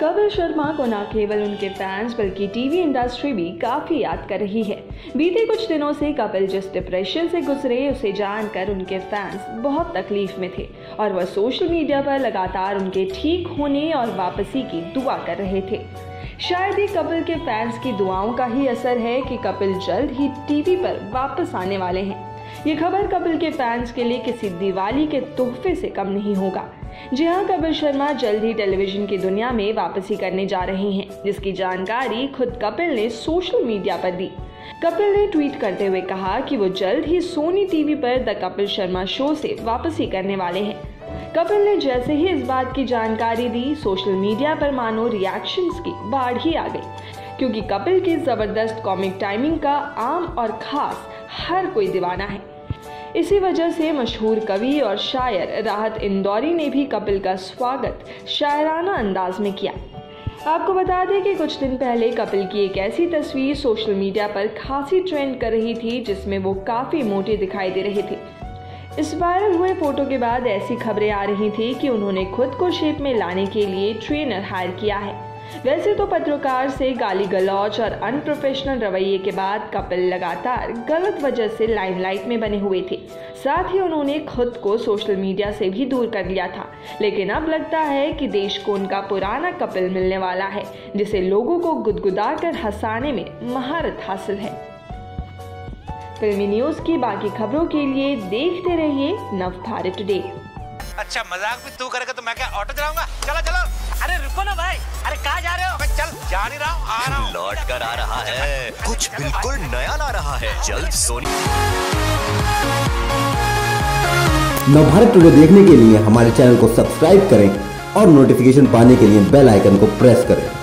कपिल शर्मा को न केवल उनके फैंस बल्कि टीवी इंडस्ट्री भी काफ़ी याद कर रही है। बीते कुछ दिनों से कपिल जिस डिप्रेशन से गुजरे, उसे जानकर उनके फैंस बहुत तकलीफ़ में थे और वह सोशल मीडिया पर लगातार उनके ठीक होने और वापसी की दुआ कर रहे थे। शायद ही कपिल के फैंस की दुआओं का ही असर है कि कपिल जल्द ही टीवी पर वापस आने वाले हैं। ये खबर कपिल के फैंस के लिए किसी दिवाली के तोहफे से कम नहीं होगा। जी हाँ कपिल शर्मा जल्द ही टेलीविज़न की दुनिया में वापसी करने जा रहे हैं, जिसकी जानकारी खुद कपिल ने सोशल मीडिया पर दी। कपिल ने ट्वीट करते हुए कहा कि वो जल्द ही सोनी टीवी पर द कपिल शर्मा शो से वापसी करने वाले हैं। कपिल ने जैसे ही इस बात की जानकारी दी, सोशल मीडिया पर मानो रिएक्शंस की बाढ़ ही आ गई, क्योंकि कपिल की ज़बरदस्त कॉमिक टाइमिंग का आम और खास हर कोई दीवाना है। इसी वजह से मशहूर कवि और शायर राहत इंदौरी ने भी कपिल का स्वागत शायराना अंदाज में किया। आपको बता दें कि कुछ दिन पहले कपिल की एक ऐसी तस्वीर सोशल मीडिया पर खासी ट्रेंड कर रही थी, जिसमें वो काफ़ी मोटे दिखाई दे रहे थे। इस वायरल हुए फ़ोटो के बाद ऐसी खबरें आ रही थी कि उन्होंने खुद को शेप में लाने के लिए ट्रेनर हायर किया है। वैसे तो पत्रकार से गाली गलौच और अनप्रोफेशनल रवैये के बाद कपिल लगातार गलत वजह से लाइमलाइट में बने हुए थे। साथ ही उन्होंने खुद को सोशल मीडिया से भी दूर कर लिया था। लेकिन अब लगता है कि देश को उनका पुराना कपिल मिलने वाला है, जिसे लोगों को गुदगुदा कर हंसाने में महारत हासिल है। फिल्मी न्यूज़ की बाकी खबरों के लिए देखते रहिए नव भारत टुडे। अच्छा मज़ाक भी तू करेगा तो मैं क्या, ऑटो चलाऊँगा? चलो चलो। जा नहीं रहा हूँ आ रहा हूँ। लौट कर आ रहा है। कुछ बिल्कुल नया ला रहा है। जल्द सोनी। नवभारत टुडे देखने के लिए हमारे चैनल को सब्सक्राइब करें और नोटिफिकेशन पाने के लिए बेल आइकन को प्रेस करें।